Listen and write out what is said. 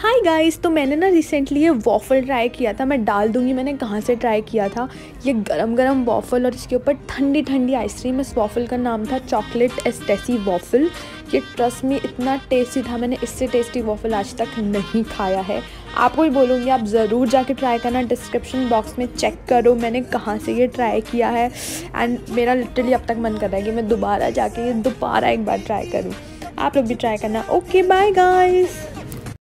Hi guys तो मैंने ना रिसेंटली ये वॉफ़ल ट्राई किया था। मैं डाल दूँगी, मैंने कहाँ से ट्राई किया था? ये गरम गरम वॉफ़ल और इसके ऊपर ठंडी ठंडी आइसक्रीम इस वॉफ़ल का नाम था चॉकलेट एस्टेसी वॉफ़ल ये ट्रस्ट में इतना टेस्टी था। मैंने इससे टेस्टी वॉफ़ल आज तक नहीं खाया है। आपको भी बोलूँगी, आप ज़रूर जाके ट्राई करना। डिस्क्रिप्शन बॉक्स में चेक करो, मैंने कहाँ से ये ट्राई किया है। एंड मेरा लिटरली अब तक मन कर रहा है कि मैं दोबारा जाके ये दोबारा एक बार ट्राई करूँ। आप लोग भी ट्राई करना। Okay bye guys